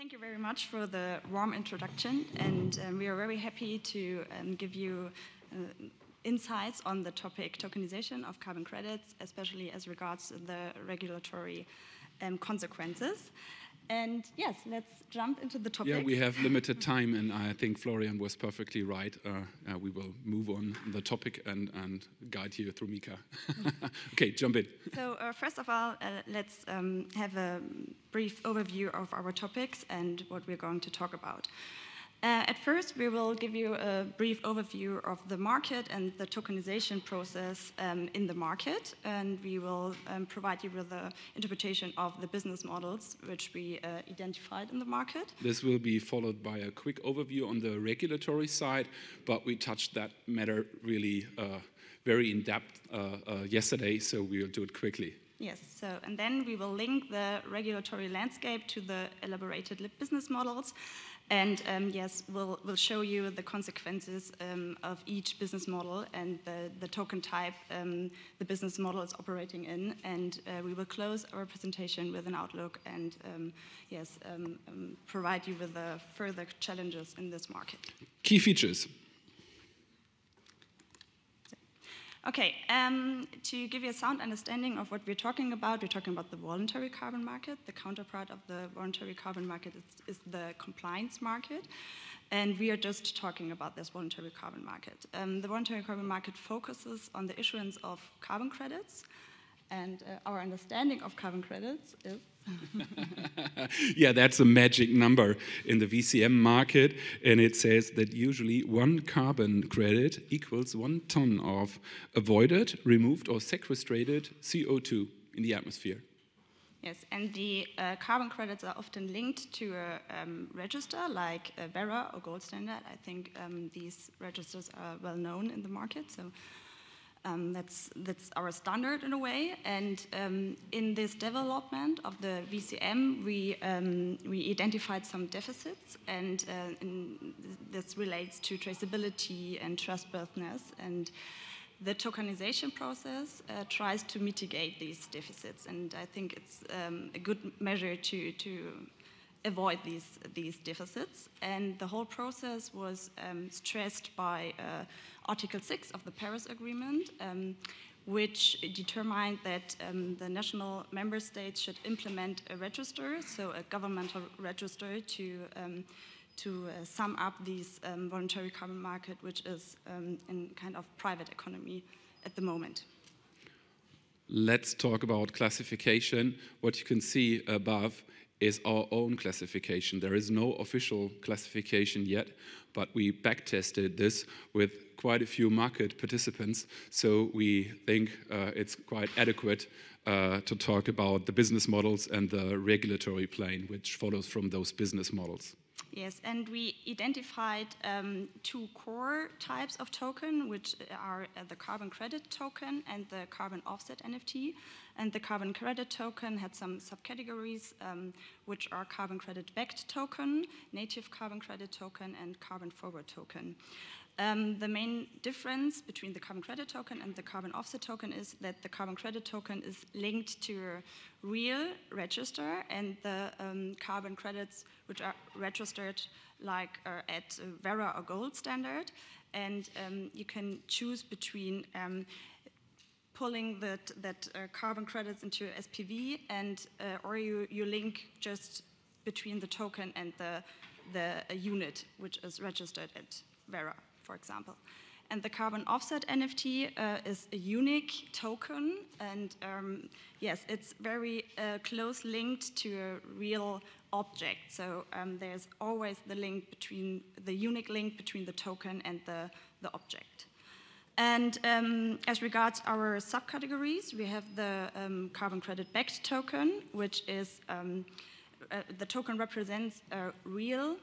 Thank you very much for the warm introduction, and um, we are very happy to um, give you uh, insights on the topic tokenization of carbon credits, especially as regards the regulatory um, consequences. And yes, let's jump into the topic. Yeah, we have limited time, and I think Florian was perfectly right. Uh, uh, we will move on the topic and, and guide you through MiCA. okay, jump in. So, uh, first of all, uh, let's um, have a brief overview of our topics and what we're going to talk about. Uh, at first, we will give you a brief overview of the market and the tokenization process um, in the market, and we will um, provide you with an interpretation of the business models which we uh, identified in the market. This will be followed by a quick overview on the regulatory side, but we touched that matter really uh, very in depth uh, uh, yesterday, so we'll do it quickly. Yes, so, and then we will link the regulatory landscape to the elaborated business models and um, yes, we'll, we'll show you the consequences um, of each business model and the, the token type um, the business model is operating in. And uh, we will close our presentation with an outlook and um, yes, um, um, provide you with the further challenges in this market. Key features. Okay, um, to give you a sound understanding of what we're talking about, we're talking about the voluntary carbon market. The counterpart of the voluntary carbon market is, is the compliance market. And we are just talking about this voluntary carbon market. Um, the voluntary carbon market focuses on the issuance of carbon credits. And uh, our understanding of carbon credits is yeah, that's a magic number in the VCM market, and it says that usually one carbon credit equals one ton of avoided, removed, or sequestrated CO2 in the atmosphere. Yes, and the uh, carbon credits are often linked to a um, register like uh, Verra or Gold Standard. I think um, these registers are well known in the market, so um, that's, that's our standard in a way. And um, in this development of the VCM, we, um, we identified some deficits, and uh, this relates to traceability and trustworthiness. And the tokenization process uh, tries to mitigate these deficits, and I think it's um, a good measure to, to avoid these, these deficits. And the whole process was um, stressed by uh, Article 6 of the Paris Agreement, um, which determined that um, the national member states should implement a register, so a governmental register to, um, to uh, sum up this um, voluntary carbon market, which is um, in kind of private economy at the moment. Let's talk about classification. What you can see above is our own classification. There is no official classification yet, but we backtested this with quite a few market participants, so we think uh, it's quite adequate uh, to talk about the business models and the regulatory plane which follows from those business models. Yes, and we identified um, two core types of token, which are uh, the carbon credit token and the carbon offset NFT. And the carbon credit token had some subcategories, um, which are carbon credit backed token, native carbon credit token, and carbon forward token. Um, the main difference between the carbon credit token and the carbon offset token is that the carbon credit token is linked to a real register, and the um, carbon credits, which are registered like uh, at Verra or Gold standard, and um, you can choose between um, pulling that, that uh, carbon credits into SPV, and uh, or you, you link just between the token and the, the unit, which is registered at Verra for example. And the carbon offset NFT uh, is a unique token, and um, yes, it's very uh, close linked to a real object. So um, there's always the link between the unique link between the token and the, the object. And um, as regards our subcategories, we have the um, carbon credit backed token, which is um, uh, the token represents a real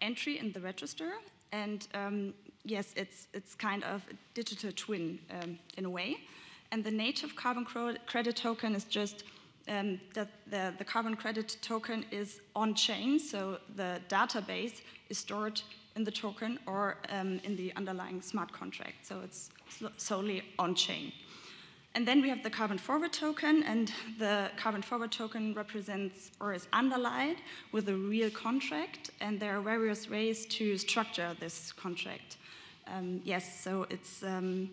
entry in the register, and um, yes, it's, it's kind of a digital twin um, in a way. And the native carbon credit token is just um, that the, the carbon credit token is on chain, so the database is stored in the token or um, in the underlying smart contract, so it's solely on chain. And then we have the carbon forward token, and the carbon forward token represents or is underlined with a real contract, and there are various ways to structure this contract. Um, yes, so it's um,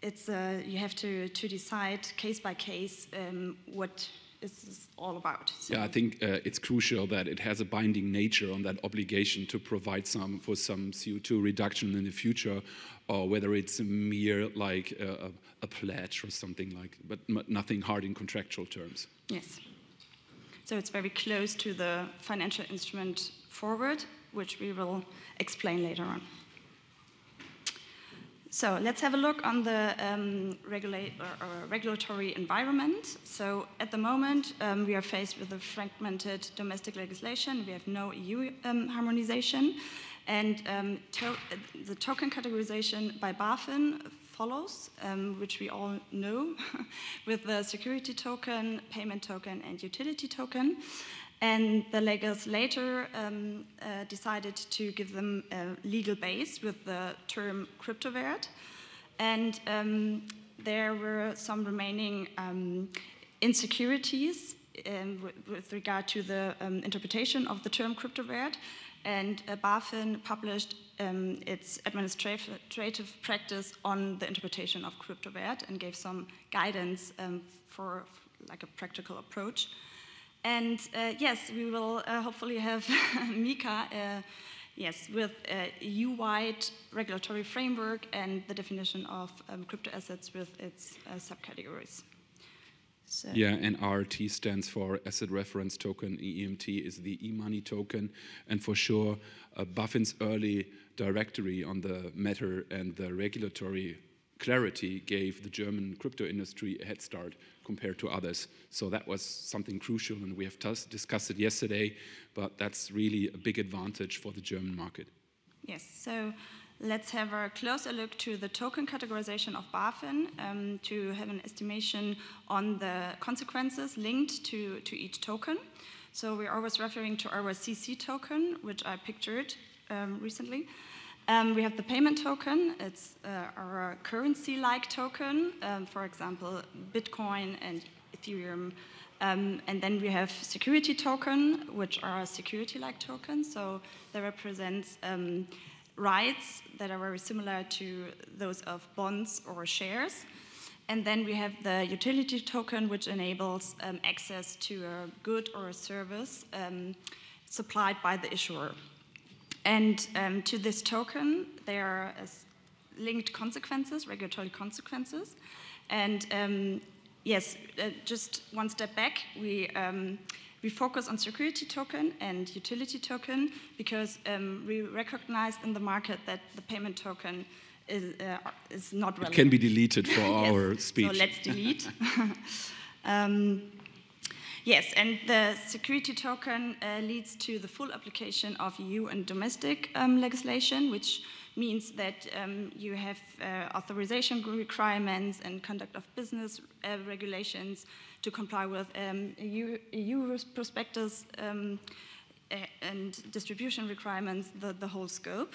it's uh, you have to to decide case by case um, what is all about. So yeah, I think uh, it's crucial that it has a binding nature on that obligation to provide some for some CO2 reduction in the future, or whether it's a mere like uh, a, a pledge or something like, but nothing hard in contractual terms. Yes. So it's very close to the financial instrument forward, which we will explain later on. So let's have a look on the um, uh, regulatory environment. So at the moment, um, we are faced with a fragmented domestic legislation. We have no EU um, harmonization. And um, to the token categorization by BaFin follows, um, which we all know, with the security token, payment token, and utility token. And the legislator um, uh, decided to give them a legal base with the term cryptowert. And um, there were some remaining um, insecurities um, with, regard to the um, interpretation of the term cryptowert. And uh, BaFin published um, its administrative practice on the interpretation of cryptowert and gave some guidance for like a practical approach. And uh, yes, we will uh, hopefully have MiCA, uh, yes, with a EU-wide regulatory framework and the definition of um, crypto assets with its uh, subcategories. So. Yeah, and RT stands for Asset Reference Token. EMT is the e-money token, and for sure, uh, BaFin's early directory on the matter and the regulatory clarity gave the German crypto industry a head start compared to others. So that was something crucial, and we have discussed it yesterday, but that's really a big advantage for the German market. Yes, so let's have a closer look to the token categorization of BaFin um, to have an estimation on the consequences linked to, to each token. So we're always referring to our CC token, which I pictured um, recently. Um, we have the payment token. It's uh, our currency-like token, um, for example, Bitcoin and Ethereum. Um, and then we have security token, which are security-like tokens. So they represent um, rights that are very similar to those of bonds or shares. And then we have the utility token, which enables um, access to a good or a service um, supplied by the issuer. And um, to this token, there are uh, linked consequences, regulatory consequences. And um, yes, uh, just one step back, we, um, we focus on security token and utility token because um, we recognize in the market that the payment token is, uh, is not relevant. It can be deleted for yes, our speech. So let's delete. Yes, and the security token uh, leads to the full application of EU and domestic um, legislation, which means that um, you have uh, authorization requirements and conduct of business uh, regulations to comply with um, EU, EU, prospectus um, and distribution requirements, the, the whole scope.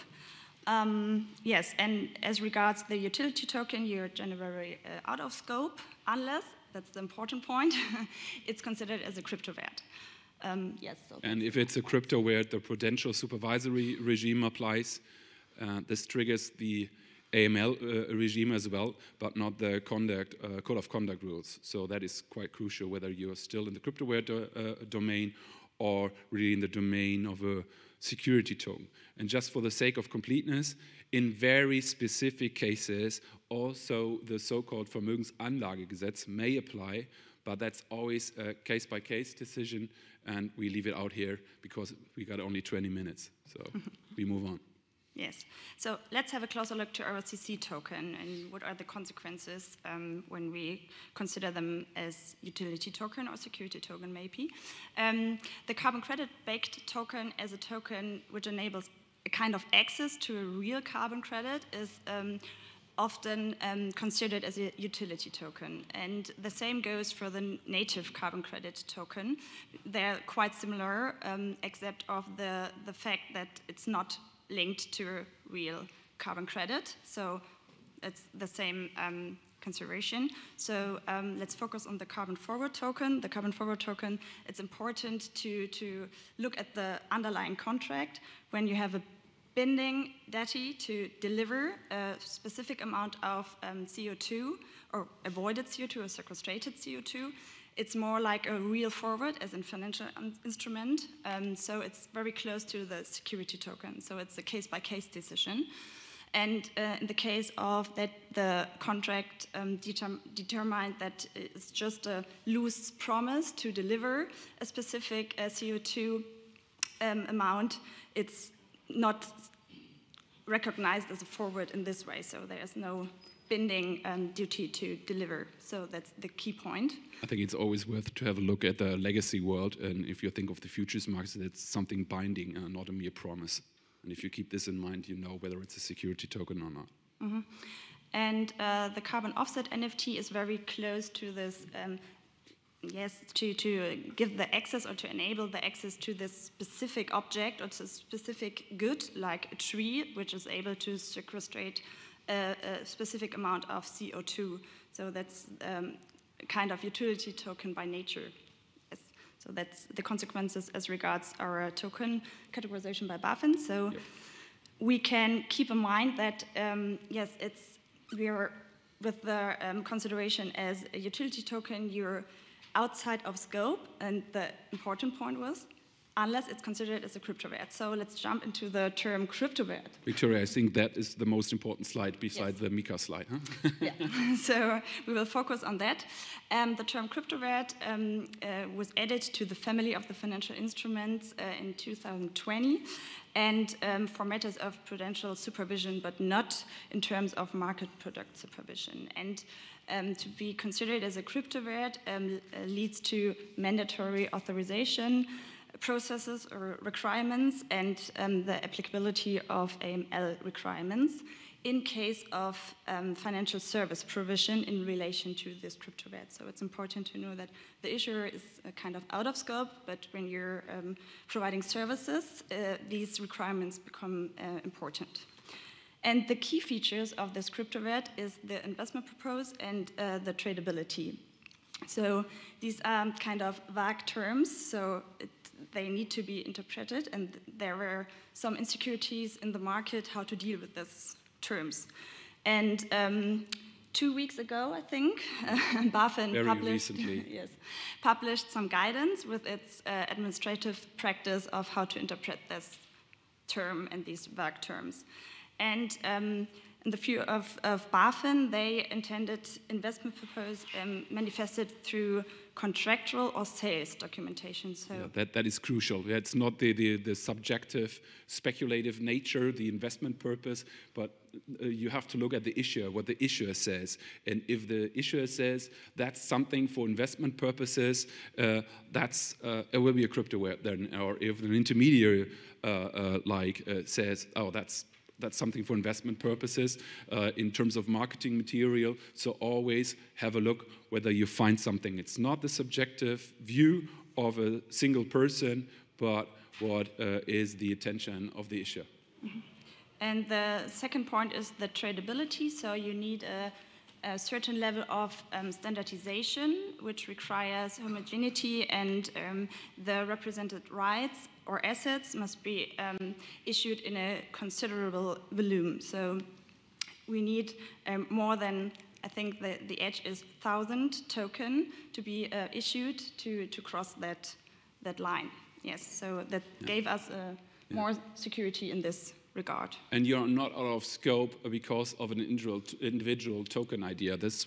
Um, yes, and as regards the utility token, you're generally uh, out of scope unless that's the important point. it's considered as a cryptowert. Um, yes. So and if it's a crypto cryptowert, the prudential supervisory regime applies. Uh, this triggers the AML uh, regime as well, but not the conduct, uh, code of conduct rules. So that is quite crucial whether you're still in the cryptowert do, uh, domain or really in the domain of a security token. And just for the sake of completeness, in very specific cases, also the so-called Vermögensanlagegesetz may apply, but that's always a case-by-case -case decision, and we leave it out here because we got only 20 minutes. So we move on. Yes. So let's have a closer look to our CC token and what are the consequences um, when we consider them as utility token or security token, maybe. Um, the carbon credit baked token as a token which enables a kind of access to a real carbon credit is um, often um, considered as a utility token. And the same goes for the native carbon credit token. They're quite similar, um, except of the, the fact that it's not linked to real carbon credit. So it's the same um, consideration. So um, let's focus on the carbon forward token. The carbon forward token, it's important to, to look at the underlying contract when you have a binding DATI to deliver a specific amount of um, CO2 or avoided CO2 or sequestrated CO2. It's more like a real forward as in financial instrument. Um, so it's very close to the security token. So it's a case by case decision. And uh, in the case of that, the contract um, determ determined that it's just a loose promise to deliver a specific uh, CO2 um, amount. It's not recognized as a forward in this way, so there's no binding um, duty to deliver. So that's the key point. I think it's always worth to have a look at the legacy world, and if you think of the futures markets, it's something binding and not a mere promise. And if you keep this in mind, you know whether it's a security token or not. Mm -hmm. And uh, the carbon offset NFT is very close to this. Um, yes, to, to give the access or to enable the access to this specific object or to a specific good, like a tree, which is able to sequestrate a, a specific amount of CO2. So that's um, kind of utility token by nature. Yes. So that's the consequences as regards our token categorization by BaFin. So yep. we can keep in mind that, um, yes, it's we are with the um, consideration as a utility token, you're outside of scope, and the important point was unless it's considered as a cryptowert. So let's jump into the term cryptowert. Victoria, I think that is the most important slide beside yes. the MiCA slide. Huh? yeah, so we will focus on that. Um, the term cryptowert um, uh, was added to the family of the financial instruments uh, in 2020 and um, for matters of prudential supervision, but not in terms of market product supervision. And um, to be considered as a cryptowert um, leads to mandatory authorization, processes or requirements and um, the applicability of AML requirements in case of um, financial service provision in relation to this cryptowert. So it's important to know that the issuer is uh, kind of out of scope, but when you're um, providing services, uh, these requirements become uh, important. And the key features of this cryptowert is the investment purpose and uh, the tradability. So these are kind of vague terms, so it they need to be interpreted, and there were some insecurities in the market how to deal with these terms. And um, two weeks ago, I think, BaFin Very published, yes, published some guidance with its uh, administrative practice of how to interpret this term and these vague terms. And um, in the view of, of BaFin, they intended investment purpose um, manifested through contractual or sales documentation. So yeah, that, that is crucial. It's not the, the, the subjective, speculative nature, the investment purpose, but uh, you have to look at the issuer, what the issuer says. And if the issuer says that's something for investment purposes, uh, that's uh, it will be a cryptowert then. Or if an intermediary uh, uh, like uh, says, oh, that's that's something for investment purposes uh, in terms of marketing material. So always have a look whether you find something. It's not the subjective view of a single person, but what uh, is the attention of the issuer. Mm -hmm. And the second point is the tradability. So you need a, a certain level of um, standardization, which requires homogeneity and um, the represented rights or assets must be um, issued in a considerable volume. So we need um, more than, I think the, the edge is 1,000 token to be uh, issued to, to cross that, that line. Yes, so that yeah. gave us uh, more yeah. security in this regard. And you're not out of scope because of an individual, individual token idea. This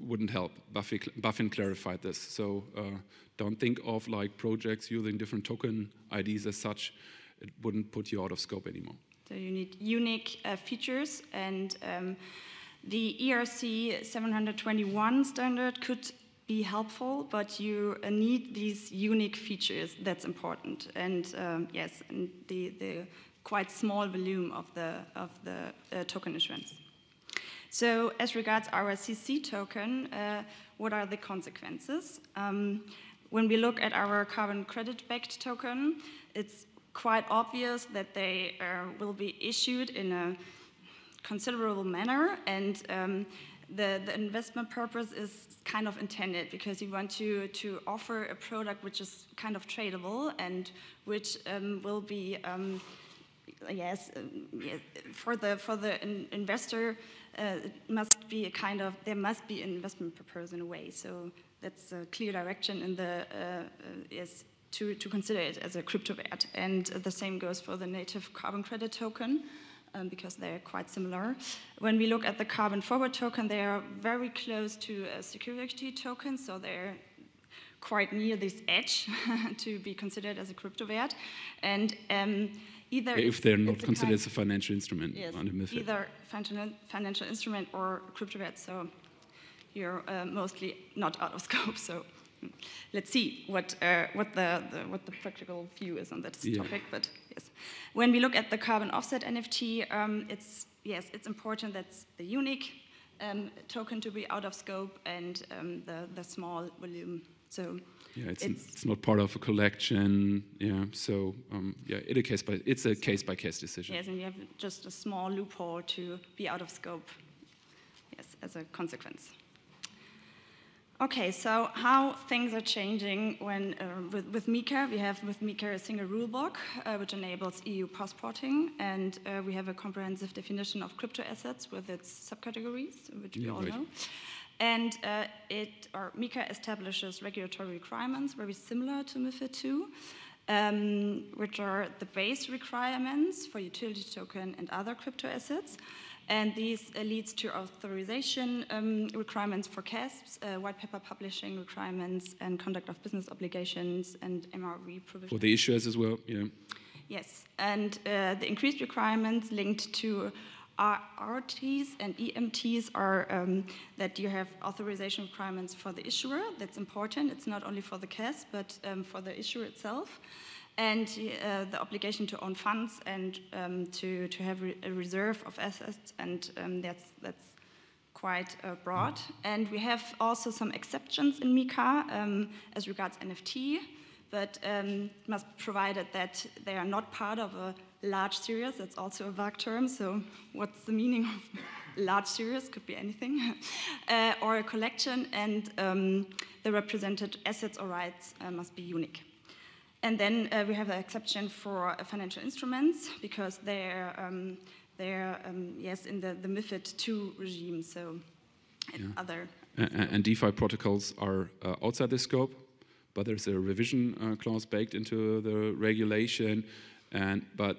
wouldn't help. BaFin clarified this. So uh, don't think of like projects using different token IDs as such. It wouldn't put you out of scope anymore. So you need unique uh, features and um, the ERC 721 standard could be helpful, but you uh, need these unique features. That's important. And um, yes, and the, the quite small volume of the, of the uh, token issuance. So as regards our CC token, uh, what are the consequences? Um, when we look at our carbon credit-backed token, it's quite obvious that they uh, will be issued in a considerable manner and um, the, the investment purpose is kind of intended because you want to, to offer a product which is kind of tradable and which um, will be um, yes, for the for the in investor uh, it must be a kind of there must be an investment purpose in a way. So that's a clear direction in the uh, uh, is to to consider it as a crypto asset, and the same goes for the native carbon credit token. Um, because they're quite similar. When we look at the carbon forward token, they are very close to a security token, so they're quite near this edge to be considered as a crypto asset. And um, either if they're not considered as a financial instrument yes, under MiFID. Either financial instrument or crypto asset. So you're uh, mostly not out of scope. So let's see what uh, what the, the, what the practical view is on this yeah. topic. But yes, when we look at the carbon offset NFT, um, it's yes, it's important that the unique um, token to be out of scope and um, the the small volume. So yeah, it's, it's, it's, not part of a collection. Yeah, so um, yeah, it a case by it's a case by case decision. Yes, and you have just a small loophole to be out of scope. Yes, as a consequence. Okay, so how things are changing when uh, with, with, MiCA, we have with MiCA a single rulebook uh, which enables EU passporting, and uh, we have a comprehensive definition of crypto assets with its subcategories, which yeah, we all right. know. And uh, it, or MiCA establishes regulatory requirements very similar to MiFID II, um, which are the base requirements for utility token and other crypto assets. And these uh, leads to authorization um, requirements for CASPs, uh, white paper publishing requirements, and conduct of business obligations and MRV provisions. For the issuers as well, yeah. Yes, and uh, the increased requirements linked to RTs and EMTs are um, that you have authorization requirements for the issuer. That's important. It's not only for the CAS, but um, for the issuer itself. And uh, the obligation to own funds and um, to, to have re a reserve of assets, and um, that's, that's quite uh, broad. And we have also some exceptions in MiCA um, as regards NFT, but um, must be provided that they are not part of a large series. That's also a vague term. So, what's the meaning of large series? Could be anything, uh, or a collection, and um, the represented assets or rights uh, must be unique. And then uh, we have the exception for uh, financial instruments because they're um, they're um, yes in the, the MiFID II regime. So, yeah. other. And, DeFi protocols are uh, outside the scope, but there's a revision uh, clause baked into the regulation. And but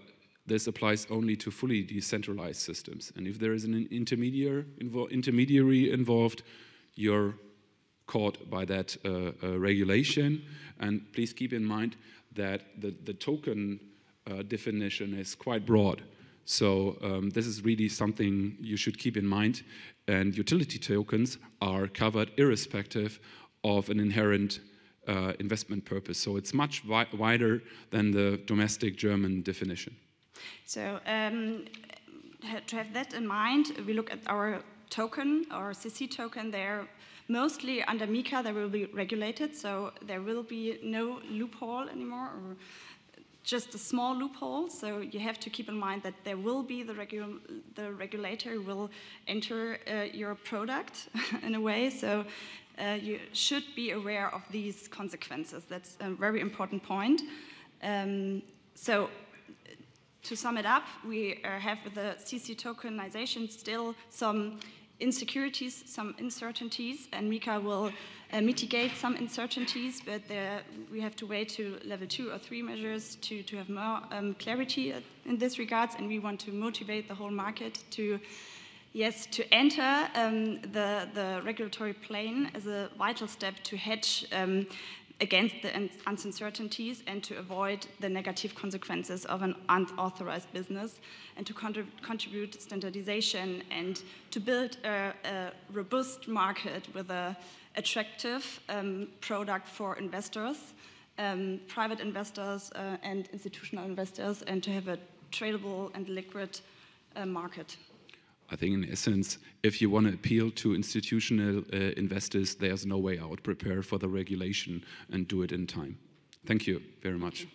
this applies only to fully decentralized systems. And if there is an intermediary, invo intermediary involved, you're caught by that uh, uh, regulation. And please keep in mind that the, the token uh, definition is quite broad. So um, this is really something you should keep in mind. And utility tokens are covered irrespective of an inherent uh, investment purpose. So it's much wi wider than the domestic German definition. So um, to have that in mind, we look at our token, our CC token, they're mostly under MiCA, they will be regulated, so there will be no loophole anymore, or just a small loophole. So you have to keep in mind that there will be the, regu the regulator will enter uh, your product in a way. So uh, you should be aware of these consequences. That's a very important point. Um, so to sum it up, we uh, have with the CC tokenization still some insecurities, some uncertainties, and MiCA will uh, mitigate some uncertainties, but there, we have to wait to level two or three measures to, to have more um, clarity in this regards, and we want to motivate the whole market to yes, to enter um, the, the regulatory plane as a vital step to hedge um, against the uncertainties and to avoid the negative consequences of an unauthorized business and to contrib contribute standardization and to build a, a robust market with an attractive um, product for investors, um, private investors uh, and institutional investors, and to have a tradable and liquid uh, market. I think, in essence, if you want to appeal to institutional uh, investors, there's no way out. Prepare for the regulation and do it in time. Thank you very much.